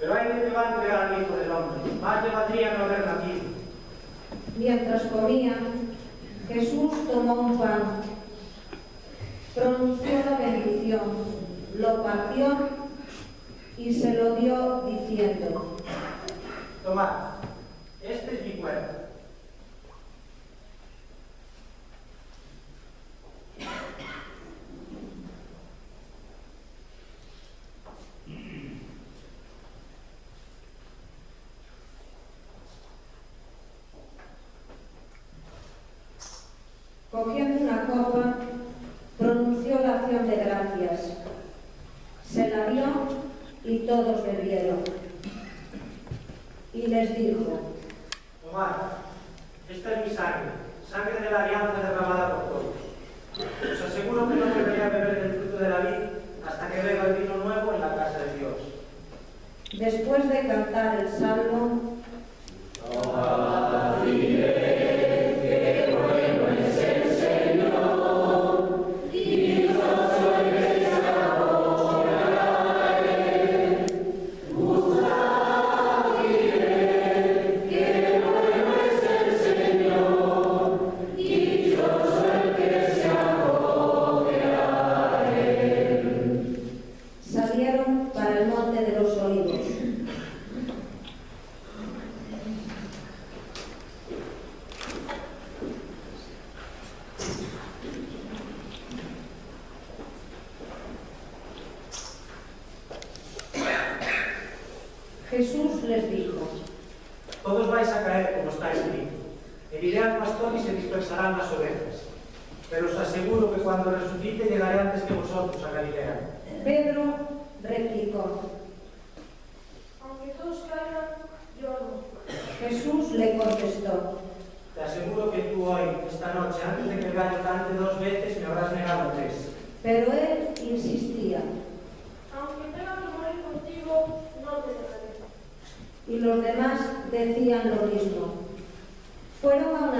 Pero él te va a entregar al Hijo del Hombre. Más le valdría no haber nacido. Mientras comía, Jesús tomó un pan, pronunció la bendición, lo partió y se lo dio diciendo: Tomad. todos bebieron. Y les dijo, Tomad, esta es mi sangre, sangre de la alianza derramada por todos. Os aseguro que no volveré beber del fruto de la vid hasta que beba el vino nuevo en la casa de Dios. Después de cantar el salmo,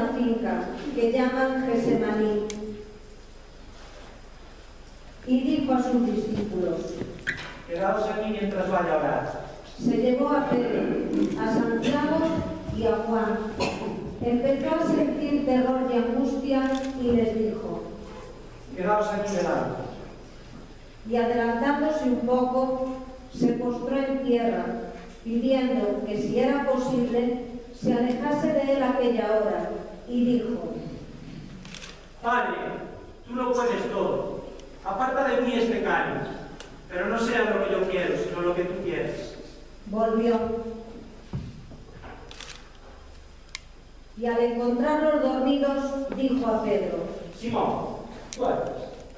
una finca que llaman Gesemaní y dijo a sus discípulos, Quedaos aquí mientras vaya a orar. se llevó a Pedro, a Santiago y a Juan. Empezó a sentir terror y angustia y les dijo, Quedaos aquí delante. y adelantándose un poco, se postró en tierra, pidiendo que si era posible, se alejase de él aquella hora, y dijo, Padre, tú lo puedes todo. Aparta de mí este cáliz. Pero no sea lo que yo quiero, sino lo que tú quieres. volvió. Y al encontrarlos dormidos, dijo a Pedro, Simón, ¿cuál?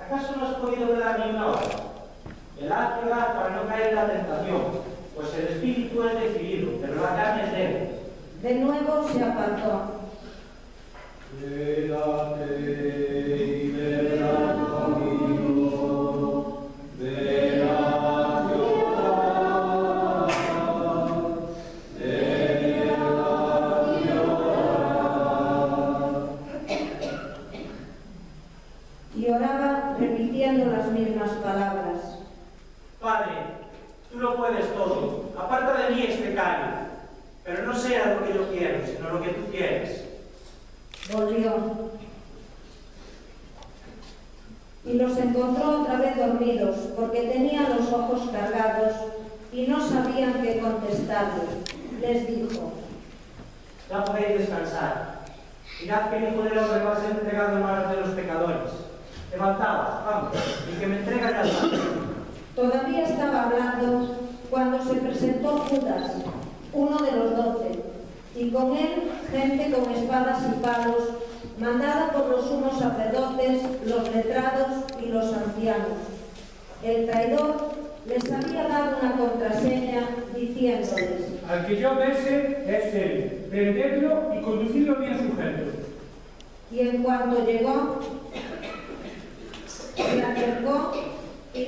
¿Acaso no has podido velar ni una hora? Velad orad para no caer en la tentación, pues el espíritu es decidido, pero la carne es débil. de nuevo se apartó. et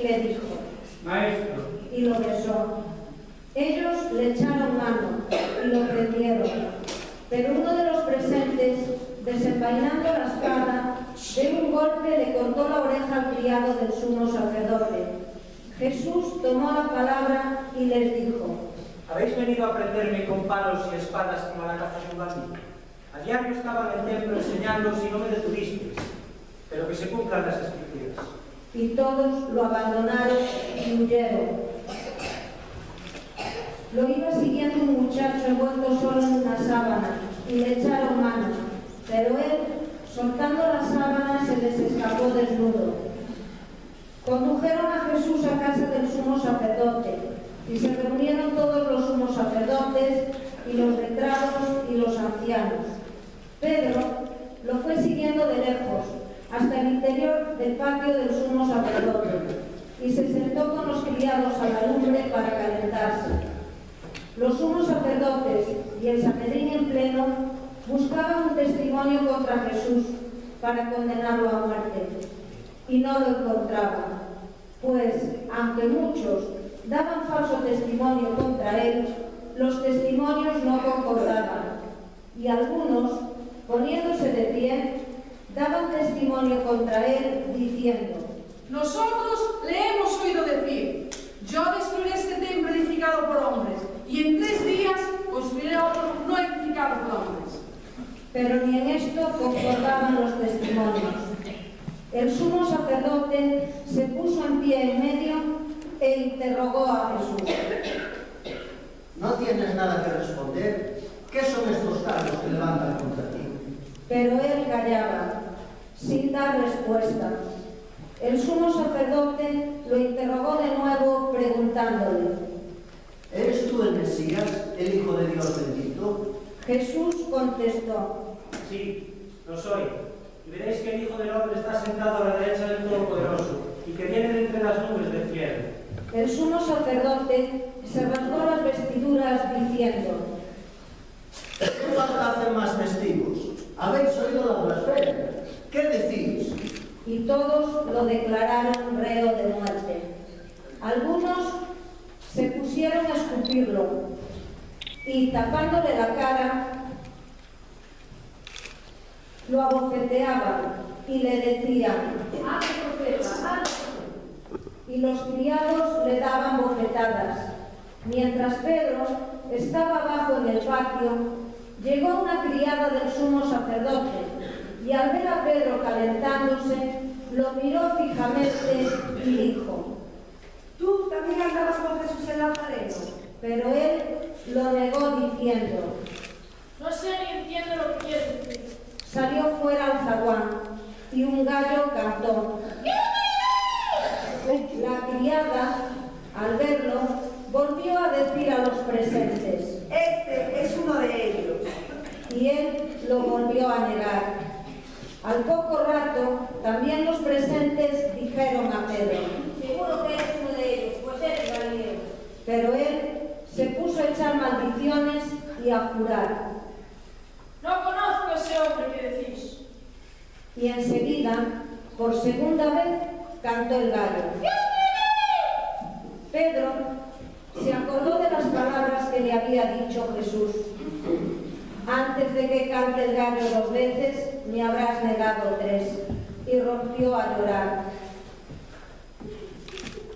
le dijo, Maestro, y lo besó. Ellos le echaron mano y lo prendieron, pero uno de los presentes, desenvainando la espada, de un golpe le cortó la oreja al criado del sumo sacerdote. Jesús tomó la palabra y les dijo, ¿Habéis venido a prenderme con palos y espadas como a la caza de un bandido? A diario estaba en el templo enseñando y no me detuvisteis. Pero que se cumplan las escrituras. Y todos lo abandonaron y huyeron. Lo iba siguiendo un muchacho envuelto solo en una sábana y le echaron mano, pero él, soltando la sábana, se les escapó desnudo. Condujeron a Jesús a casa del sumo sacerdote y se reunieron todos los sumos sacerdotes y los letrados y los ancianos. Pedro lo fue siguiendo de lejos hasta el interior del patio del sumo sacerdote y se sentó con los criados a la lumbre para calentarse. Los sumos sacerdotes y el Sanedrín en pleno buscaban un testimonio contra Jesús para condenarlo a muerte y no lo encontraban, pues aunque muchos daban falso testimonio contra él, los testimonios no concordaban y algunos, poniéndose de pie, daban testimonio contra él diciendo, Nosotros le hemos oído decir, yo destruiré este templo edificado por hombres, y en tres días construiré otro no edificado por hombres. pero ni en esto concordaban los testimonios. El sumo sacerdote se puso en pie en medio e interrogó a Jesús. ¿No tienes nada que responder? ¿Qué son estos cargos que levantan contra ti? Pero él callaba, sin dar respuesta. El sumo sacerdote lo interrogó de nuevo preguntándole, ¿Eres tú el Mesías? el Hijo de Dios bendito? Jesús contestó, Sí, lo soy. Y veréis que el Hijo del Hombre está sentado a la derecha del Todopoderoso y que viene de entre las nubes del cielo. el sumo sacerdote se rasgó las vestiduras diciendo, ¿Qué falta hacen más testigos? ¿Habéis oído la blasfemia? ¿Qué decís? Todos lo declararon reo de muerte. Algunos se pusieron a escupirlo y tapándole la cara, lo abofeteaban y le decían, y los criados le daban bofetadas. Mientras Pedro estaba abajo en el patio, llegó una criada del sumo sacerdote y al ver a Pedro calentándose, lo miró fijamente y dijo, Tú también andabas con Jesús el Nazareno. pero él lo negó diciendo, No sé ni entiendo lo que quieres decir. salió fuera al zaguán y un gallo cantó. La criada, al verlo, volvió a decir a los presentes, Este es uno de ellos. y él lo volvió a negar. Al poco rato, también los presentes dijeron a Pedro, Seguro que eres uno de ellos, pues eres Galileo. pero él se puso a echar maldiciones y a jurar. No conozco a ese hombre que decís. Y enseguida, por segunda vez, cantó el gallo. Pedro se acordó de las palabras que le había dicho Jesús. Antes de que cante el gallo dos veces, me habrás negado tres. Y rompió a llorar.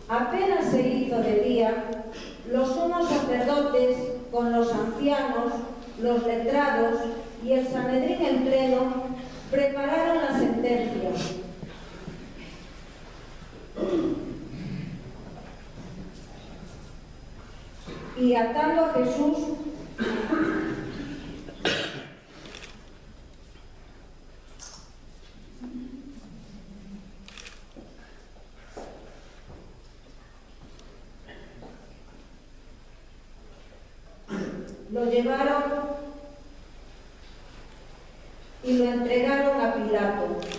Apenas se hizo de día, los sumos sacerdotes, con los ancianos, los letrados y el Sanedrín en pleno, prepararon la sentencia. Y atando a Jesús, lo llevaron y lo entregaron a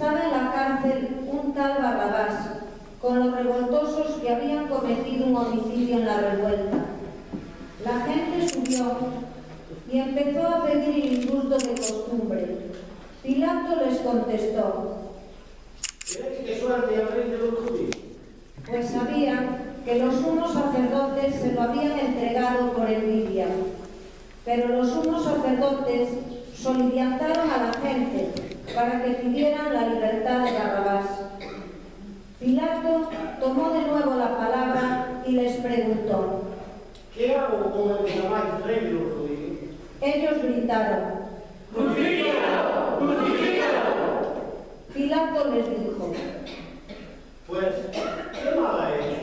Estaba en la cárcel un tal Barrabás, con los revoltosos que habían cometido un homicidio en la revuelta. La gente subió y empezó a pedir el indulto de costumbre. Pilato les contestó, ¿Queréis que suelte al rey de los judíos? pues sabían que los sumos sacerdotes se lo habían entregado por envidia. Pero los sumos sacerdotes soliviantaron a la gente para que pidieran la libertad de Barrabás. Pilato tomó de nuevo la palabra y les preguntó. ¿Qué hago con el que llamáis rey de los judíos? Ellos gritaron. ¡Crucifícalo! ¡Crucifícalo! Pilato les dijo. Pues, ¿qué mal ha hecho?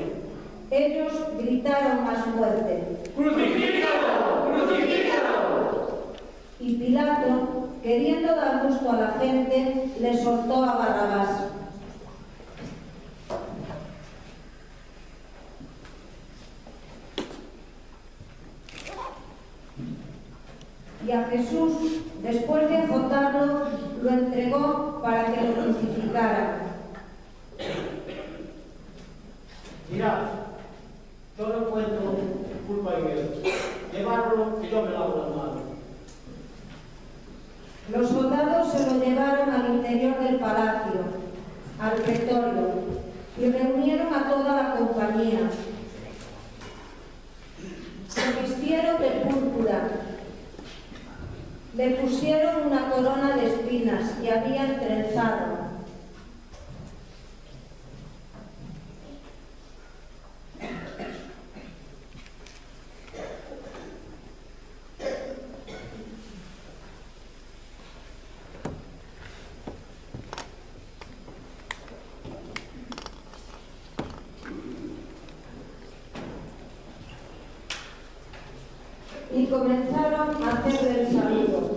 Ellos gritaron más fuerte. ¡Crucifícalo! ¡Crucifícalo! Y Pilato, queriendo dar gusto a la gente, le soltó a Barrabás. Y a Jesús, después de azotarlo, lo entregó para que lo crucificaran. Mirad, yo no encuentro culpa en él. Llevarlo y yo me lavo las manos. Los soldados se lo llevaron al interior del palacio, al pretorio, y reunieron a toda la compañía. Lo vistieron de púrpura, le pusieron una corona de espinas y habían trenzado. Y comenzaron a hacerle el saludo.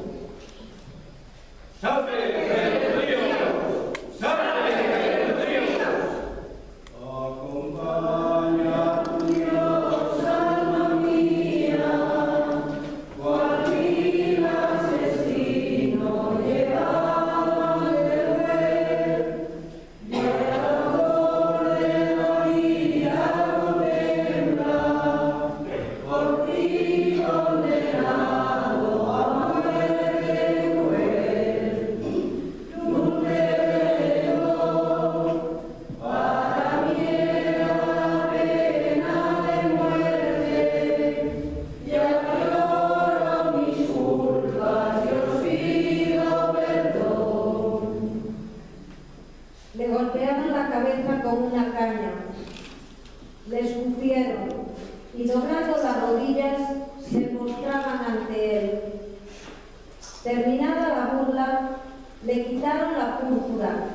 Le quitaron la púrpura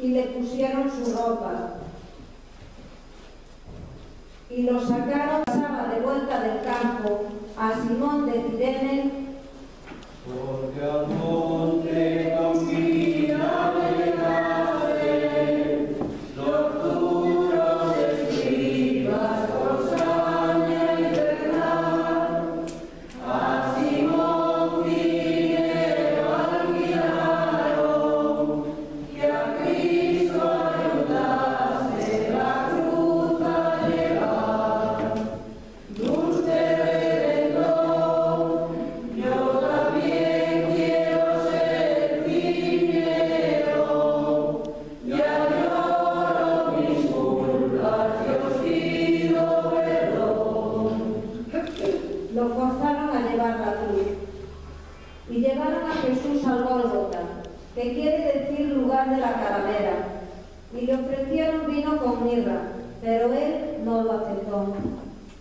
y le pusieron su ropa. Y lo sacaron pasaba de vuelta del campo a Simón de Cirene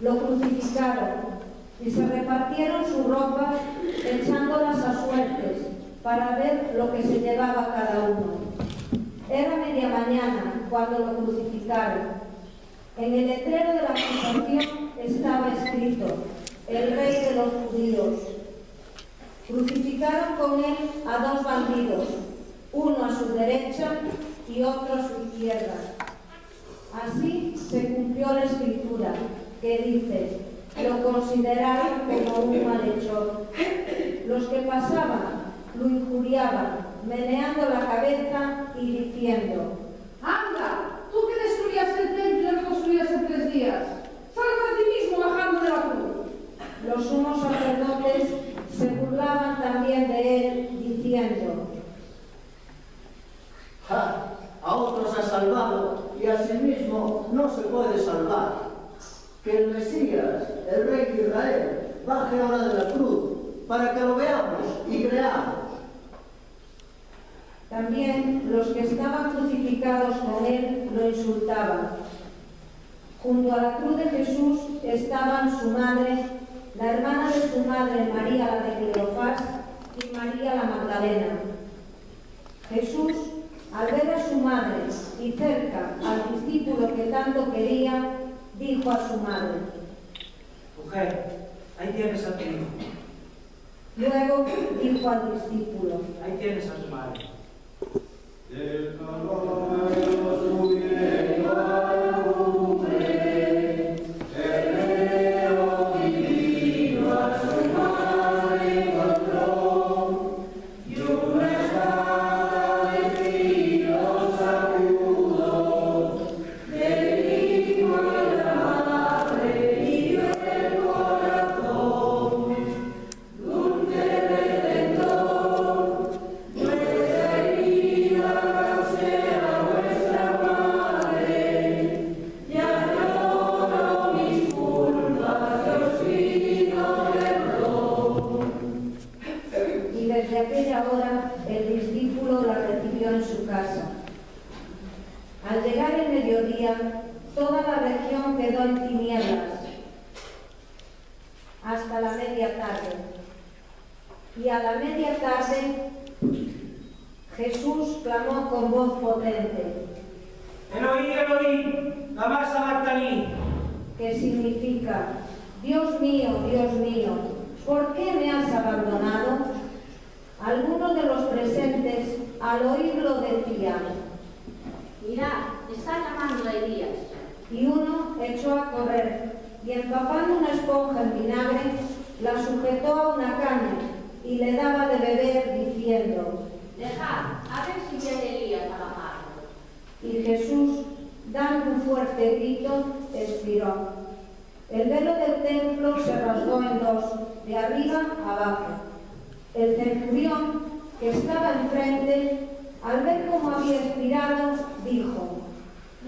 Lo crucificaron y se repartieron sus ropas echándolas a suertes para ver lo que se llevaba cada uno. Era media mañana cuando lo crucificaron. En el letrero de la acusación estaba escrito, el rey de los judíos. Crucificaron con él a dos bandidos, uno a su derecha y otro a su izquierda. Así se cumplió la escritura que dice, lo consideraron como un malhechor. Los que pasaban lo injuriaban, meneando la cabeza y diciendo, Anda, tú que destruías el templo y lo en tres días. Salva a ti mismo bajando de la cruz. Los sumos sacerdotes se burlaban también de él, diciendo, Ja, a otros ha salvado y a sí mismo no se puede salvar. Que el Mesías, el Rey de Israel, baje ahora de la cruz para que lo veamos y creamos. También los que estaban crucificados con él lo insultaban. Junto a la cruz de Jesús estaban su madre, la hermana de su madre María la de Cleofás y María la Magdalena. Jesús, al ver a su madre y cerca al discípulo que tanto quería, dijo a su madre. Mujer, ahí tienes a tu hijo, Luego dijo al discípulo, ahí tienes a tu madre. Desde aquella hora el discípulo la recibió en su casa. Al llegar el mediodía, toda la región quedó en tinieblas hasta la media tarde. Y a la media tarde Jesús clamó con voz potente, Eloí, Eloí, lama sabactani. que significa, Dios mío, Dios mío, ¿por qué me has abandonado? Algunos de los presentes al oírlo decían, Mirad, está llamando a Elías. y uno echó a correr y empapando una esponja en vinagre, la sujetó a una caña y le daba de beber diciendo, Dejad, a ver si viene Elías a bajarlo. y Jesús, dando un fuerte grito, expiró. El velo del templo se rasgó en dos, de arriba a abajo. El centurión, que estaba enfrente, al ver cómo había expirado, dijo,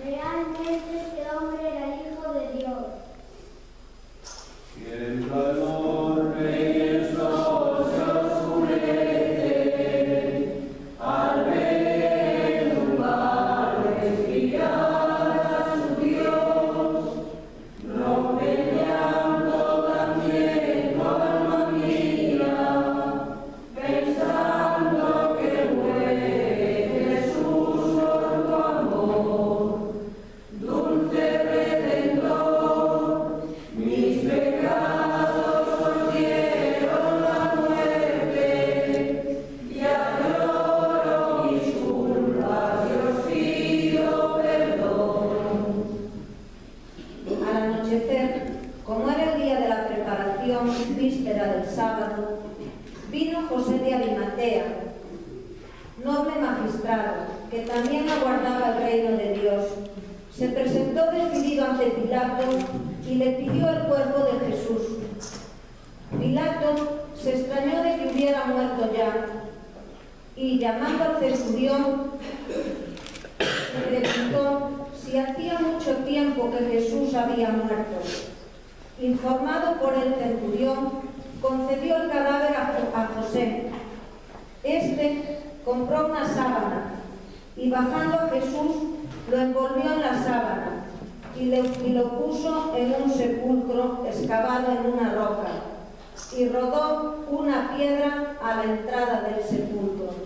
Realmente este hombre era el Hijo de Dios. Si hacía mucho tiempo que Jesús había muerto. Informado por el centurión, concedió el cadáver a, Jo- a José. Este compró una sábana y bajando a Jesús lo envolvió en la sábana y, y lo puso en un sepulcro excavado en una roca y rodó una piedra a la entrada del sepulcro.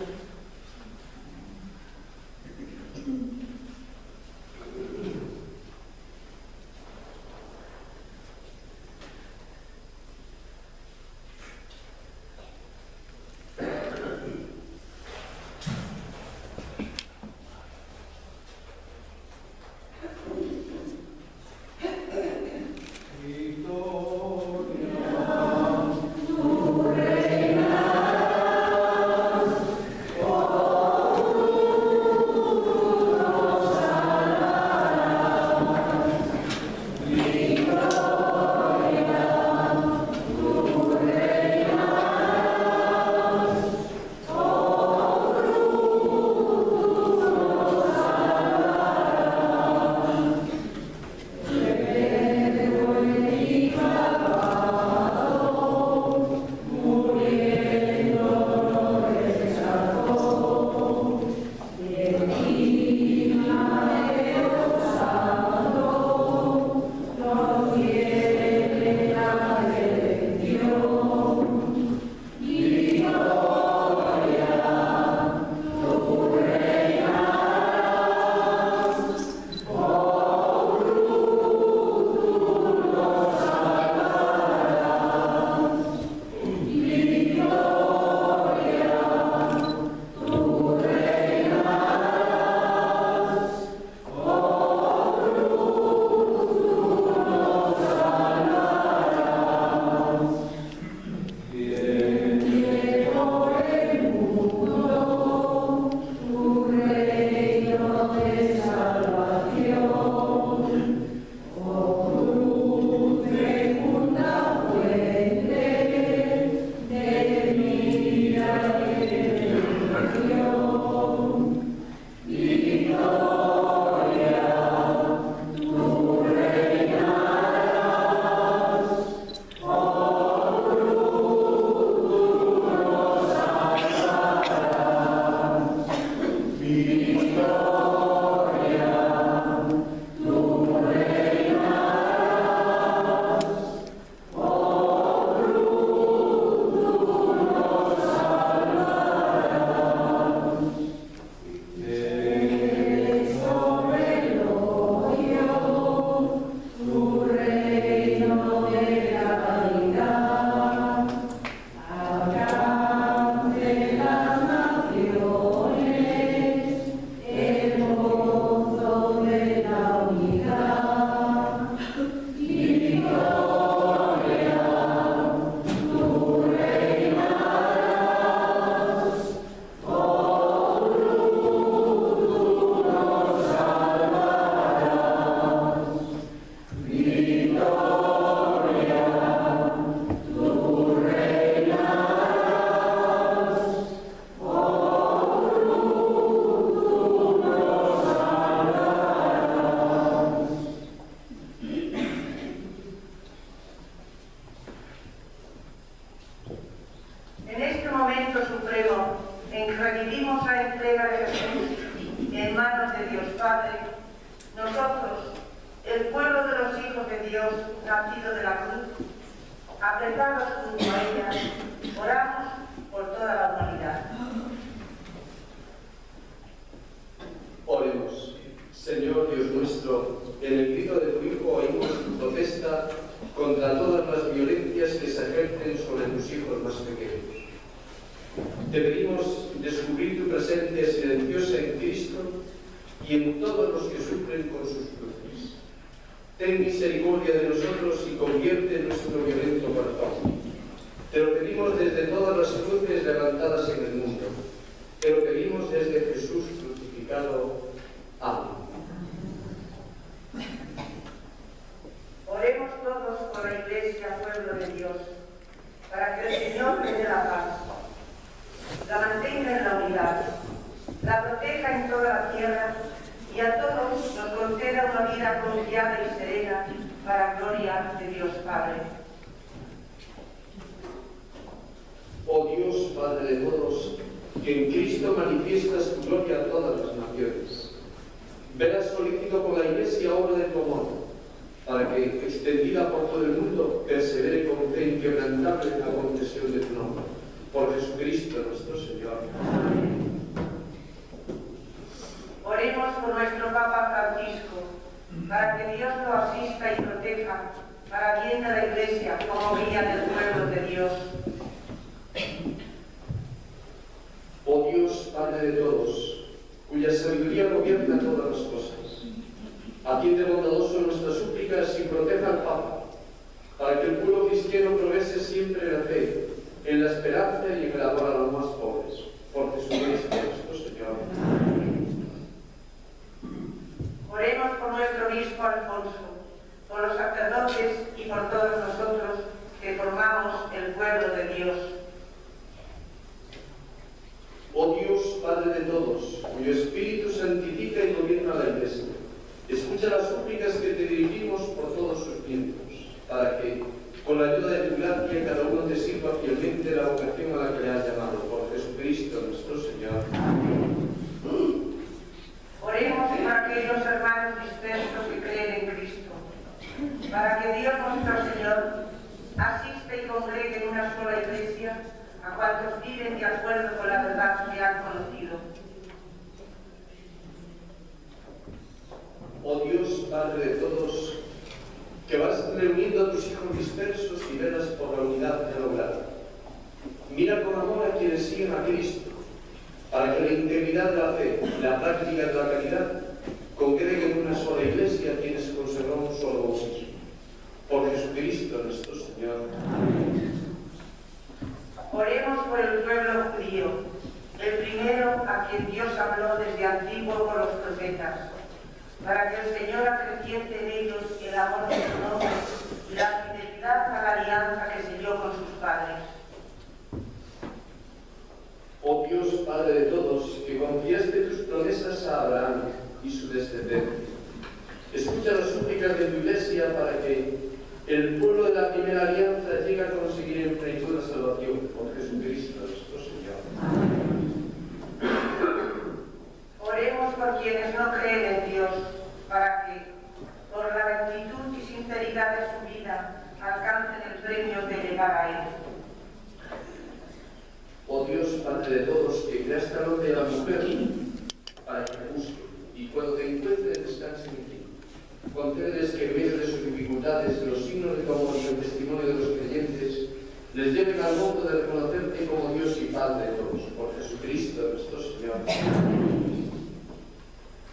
la esperanza y Thank you.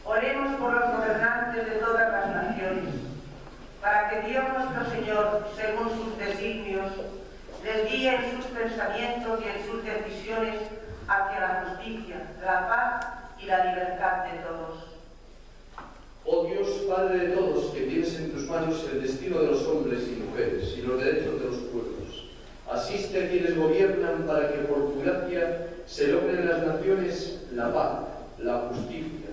Oremos por los gobernantes de todas las naciones, para que Dios nuestro Señor, según sus designios, les guíe en sus pensamientos y en sus decisiones hacia la justicia, la paz y la libertad de todos. Oh Dios, Padre de todos, que tienes en tus manos el destino de los hombres y mujeres y los derechos de los pueblos Asiste a quienes gobiernan para que por tu gracia se logren las naciones la paz, la justicia,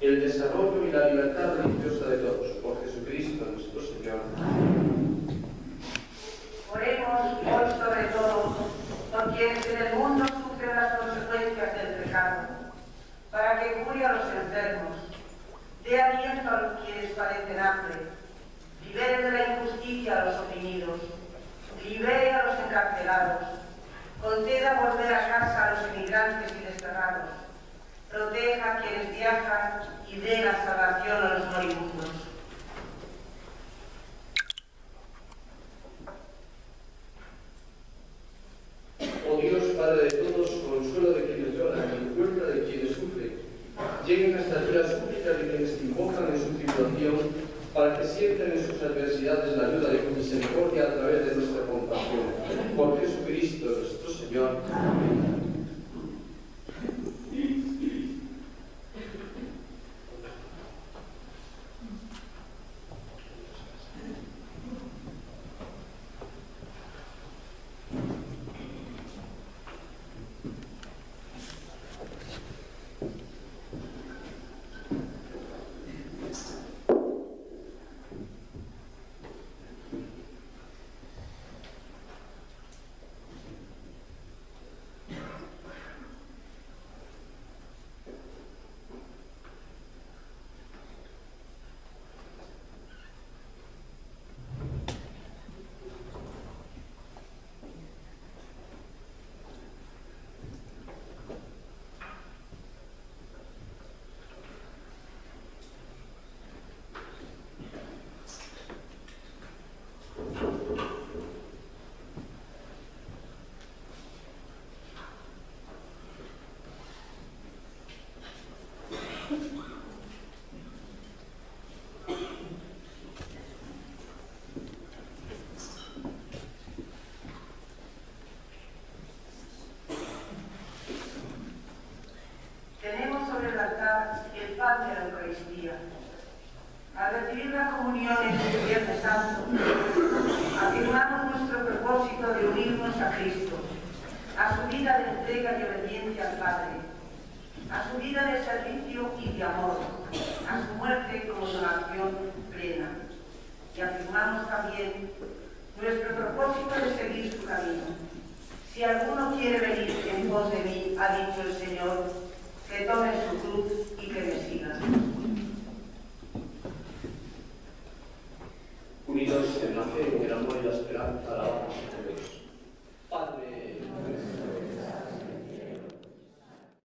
el desarrollo y la libertad religiosa de todos. Por Jesucristo nuestro Señor. Oremos hoy sobre todo por quienes en el mundo sufren las consecuencias del pecado, para que cure a los enfermos, dé aliento a los quienes padecen hambre, libere de la injusticia a los oprimidos, libere a los encarcelados, conceda volver a casa a los emigrantes y desterrados, proteja a quienes viajan y dé la salvación a los moribundos. Oh Dios, Padre de todos, consuelo de quienes lloran y fuerza de quienes sufren, lleguen hasta ti las súplicas de quienes te invocan en su tribulación, para que sientan en sus adversidades la ayuda de tu misericordia a través